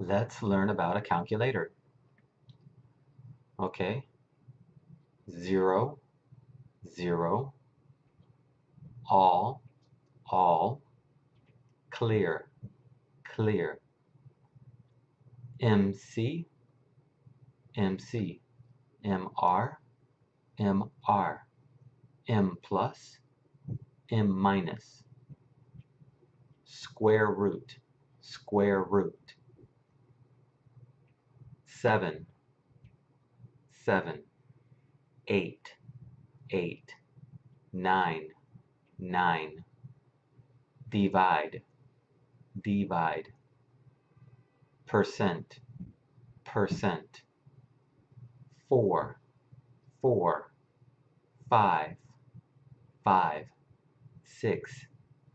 Let's learn about a calculator. Okay. Zero, zero, all, all, clear, clear. MC, MC, MR, MR, M plus, M minus, square root, square root, seven, seven, eight, eight, nine, nine, divide, divide, percent, percent, four, four, five, five, six,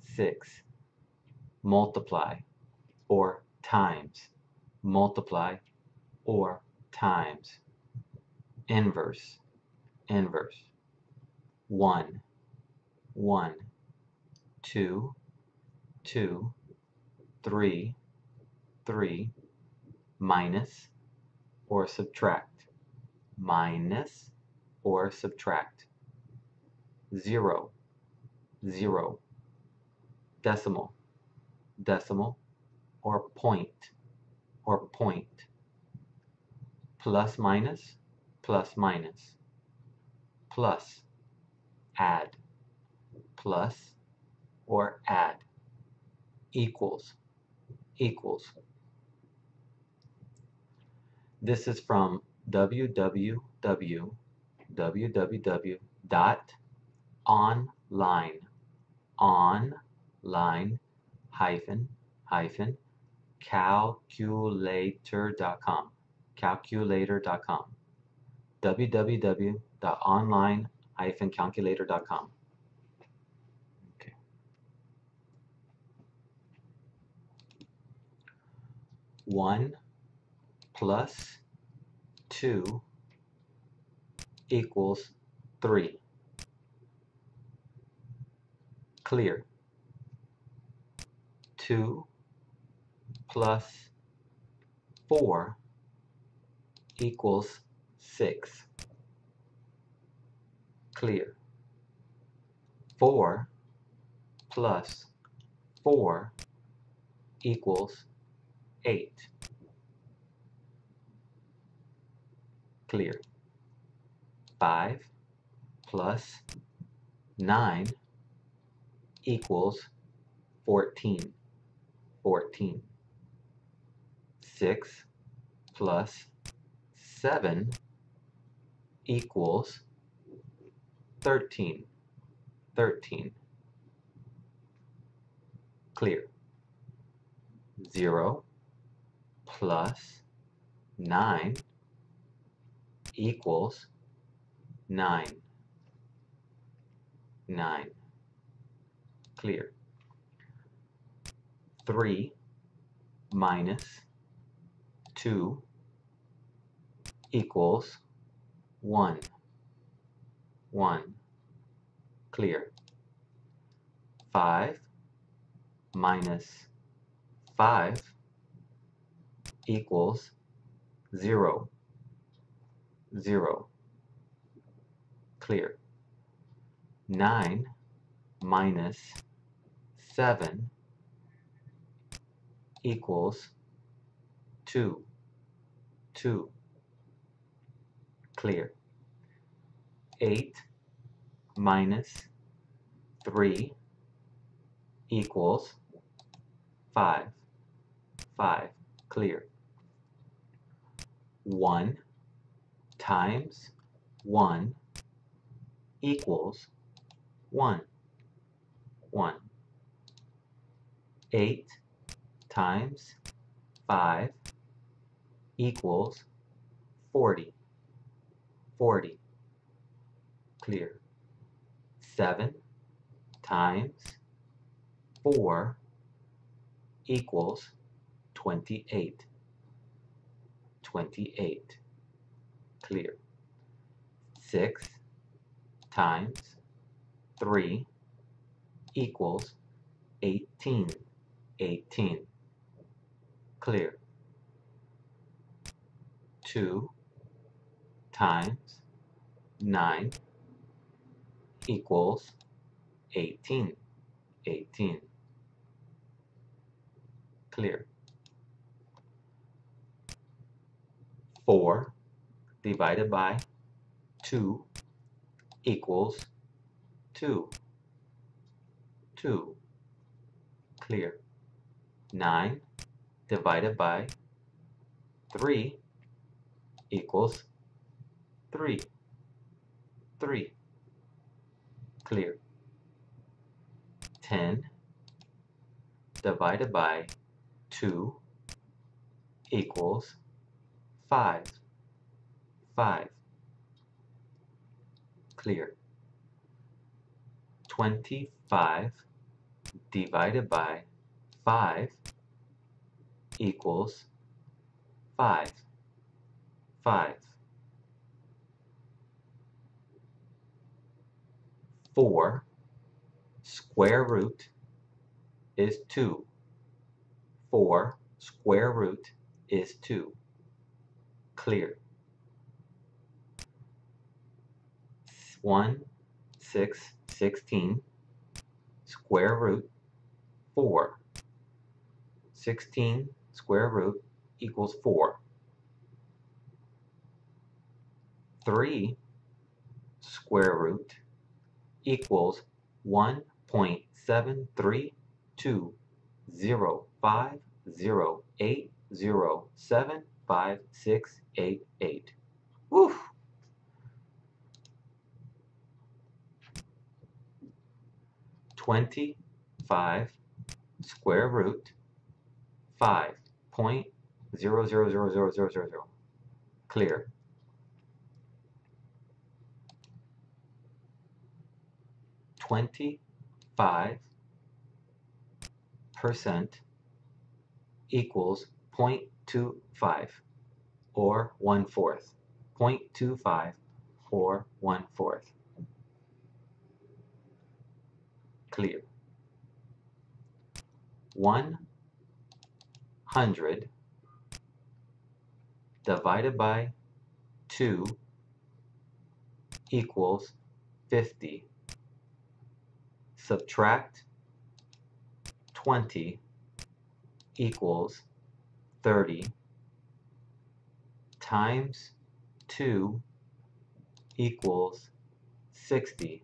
six, multiply or times, multiply or times, inverse, inverse, one, one, two, two, three, three, minus or subtract, minus or subtract, zero, zero, decimal, decimal, or point, or point, plus minus, plus minus, plus, add, plus, or add, equals, equals. This is from www www.online, online, on line hyphen, hyphen, calculator.com, calculator.com, www.online-calculator.com. Okay. One plus two equals three. Clear. Two plus four equals six. Clear. Four plus four equals eight. Clear. Five plus nine equals fourteen. Fourteen. Six plus seven equals thirteen. Thirteen. Clear. Zero plus nine equals nine. Nine. Clear. Three minus two equals one. One. Clear. Five minus five equals zero. Zero. Clear. Nine minus seven equals two. Two. Clear. Eight minus three equals five. Five. Clear. One times one equals one. One. Eight times five equals forty. Forty. Clear. Seven times four equals twenty-eight. Twenty-eight. Clear. Six times three equals eighteen. Eighteen. Clear. 2 times 9 equals 18. 18. Clear. 4 divided by 2 equals 2. 2. Clear. 9 divided by 3 equals 3. 3. Clear. 10 divided by 2 equals 5. 5. Clear. 25 divided by 5 equals 5. 5. 4 square root is 2. 4 square root is 2. Clear. 1, 6, 16, square root 4. 16 square root equals 4. 3 square root equals 1.73205080756888. Woof! Twenty-five square root five point zero zero zero zero zero zero zero. Clear. Twenty-five percent equals 0.25 or one fourth. 0.25 or one fourth. Clear. 100 divided by 2 equals 50. Subtract 20 equals 30 times 2 equals 60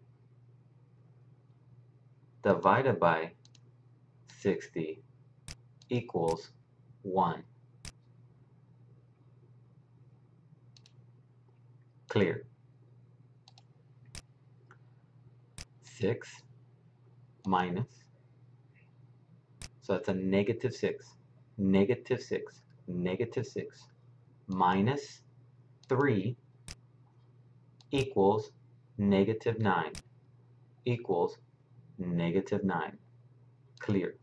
divided by 60 equals 1. Clear. 6 minus, so that's a negative 6, negative 6, negative 6, minus 3 equals negative 9 equals negative 9. Clear.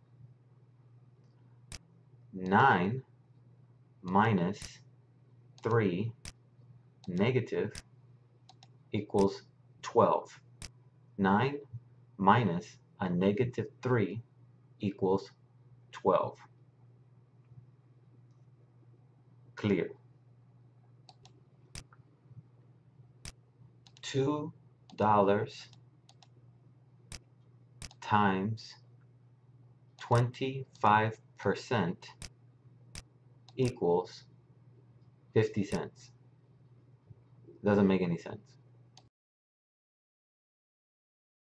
9 minus 3 negative equals 12. 9 minus a negative 3 equals 12. Clear. Two dollars times 25% equals 50 cents. Doesn't make any sense.